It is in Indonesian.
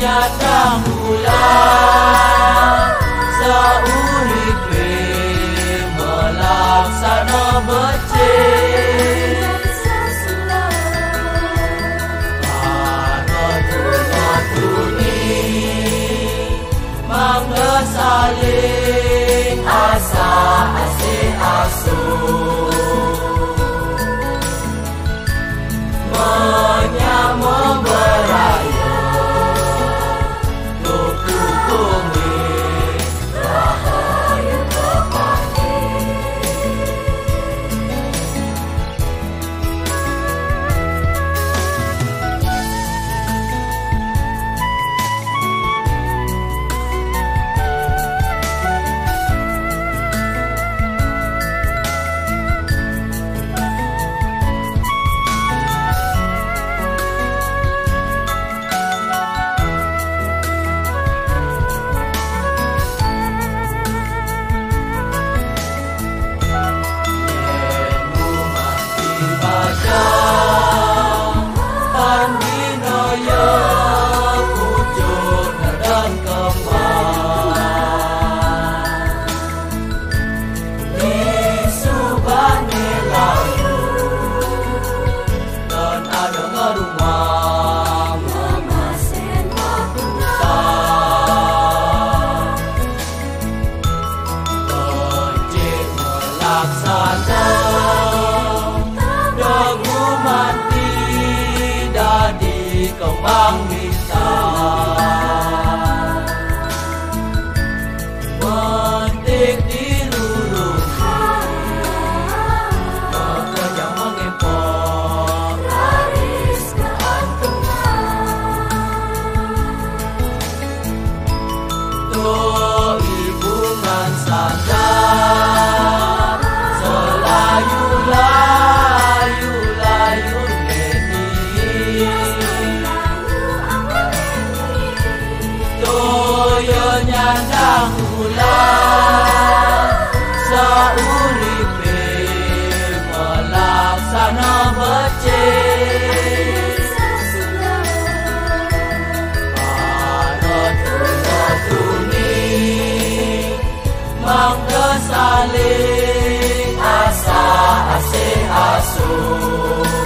nyata mula Sauripe melaksana bece Karena tuna tuni Mangga One day. penyandang kula sauripe pelaksana becik. Mangga saling asa asih asuh